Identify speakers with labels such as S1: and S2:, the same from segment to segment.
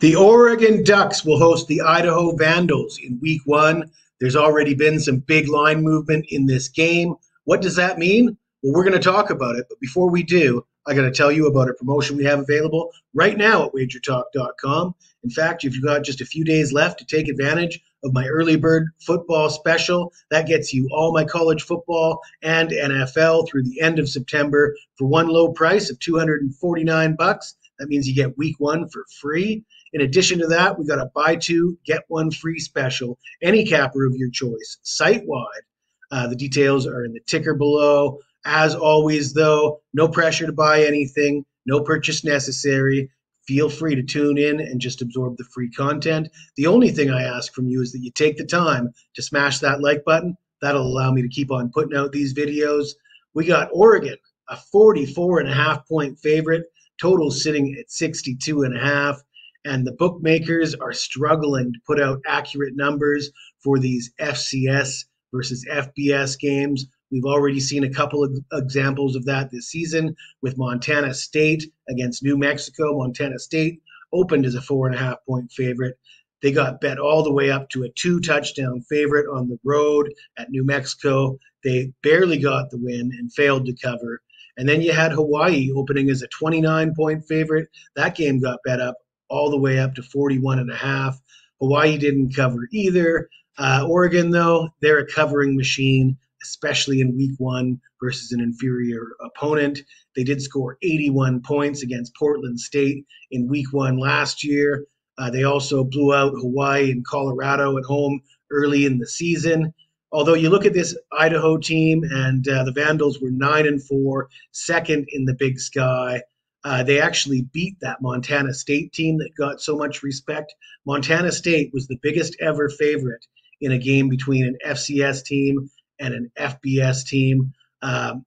S1: The Oregon Ducks will host the Idaho Vandals in week one. There's already been some big line movement in this game. What does that mean? Well, we're going to talk about it. But before we do, I got to tell you about a promotion we have available right now at wagertalk.com. In fact, if you've got just a few days left to take advantage of my early bird football special, that gets you all my college football and NFL through the end of September for one low price of 249 bucks. That means you get week one for free. In addition to that, we got a buy two, get one free special, any capper of your choice, site wide. Uh, the details are in the ticker below. As always, though, no pressure to buy anything, no purchase necessary. Feel free to tune in and just absorb the free content. The only thing I ask from you is that you take the time to smash that like button. That'll allow me to keep on putting out these videos. We got Oregon, a 44 and a half point favorite, total sitting at 62 and a half and the bookmakers are struggling to put out accurate numbers for these FCS versus FBS games. We've already seen a couple of examples of that this season with Montana State against New Mexico. Montana State opened as a four and a half point favorite. They got bet all the way up to a two touchdown favorite on the road at New Mexico. They barely got the win and failed to cover. And then you had Hawaii opening as a 29 point favorite. That game got bet up all the way up to 41 and a half. Hawaii didn't cover either. Uh, Oregon, though, they're a covering machine, especially in week one versus an inferior opponent. They did score 81 points against Portland State in week one last year. Uh, they also blew out Hawaii and Colorado at home early in the season. Although you look at this Idaho team, and uh, the Vandals were nine and four, second in the Big Sky. Uh, they actually beat that Montana State team that got so much respect. Montana State was the biggest ever favorite in a game between an FCS team and an FBS team. Um,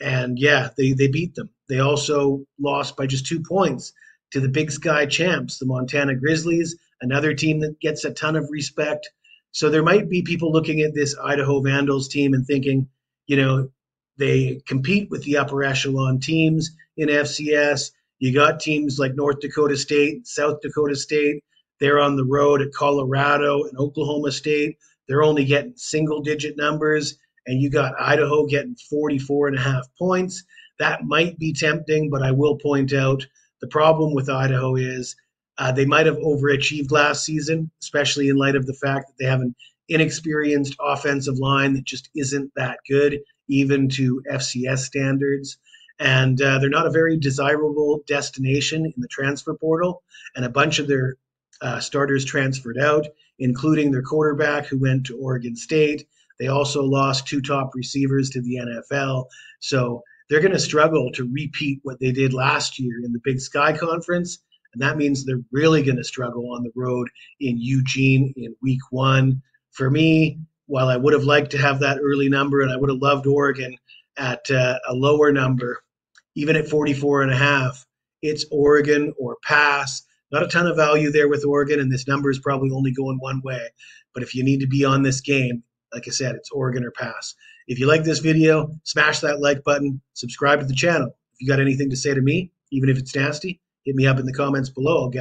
S1: and yeah, they, they beat them. They also lost by just two points to the Big Sky champs, the Montana Grizzlies, another team that gets a ton of respect. So there might be people looking at this Idaho Vandals team and thinking, you know, they compete with the upper echelon teams in FCS. You got teams like North Dakota State, South Dakota State. They're on the road at Colorado and Oklahoma State. They're only getting single digit numbers. And you got Idaho getting 44 and a half points. That might be tempting, but I will point out the problem with Idaho is uh, they might have overachieved last season, especially in light of the fact that they have an inexperienced offensive line that just isn't that good, even to FCS standards and uh, they're not a very desirable destination in the transfer portal. And a bunch of their uh, starters transferred out, including their quarterback who went to Oregon State. They also lost two top receivers to the NFL. So they're going to struggle to repeat what they did last year in the Big Sky Conference. And that means they're really going to struggle on the road in Eugene in week one. For me, while I would have liked to have that early number and I would have loved Oregon at uh, a lower number, even at 44 and a half, it's Oregon or pass. Not a ton of value there with Oregon, and this number is probably only going one way. But if you need to be on this game, like I said, it's Oregon or pass. If you like this video, smash that like button, subscribe to the channel. If you got anything to say to me, even if it's nasty, hit me up in the comments below. I'll get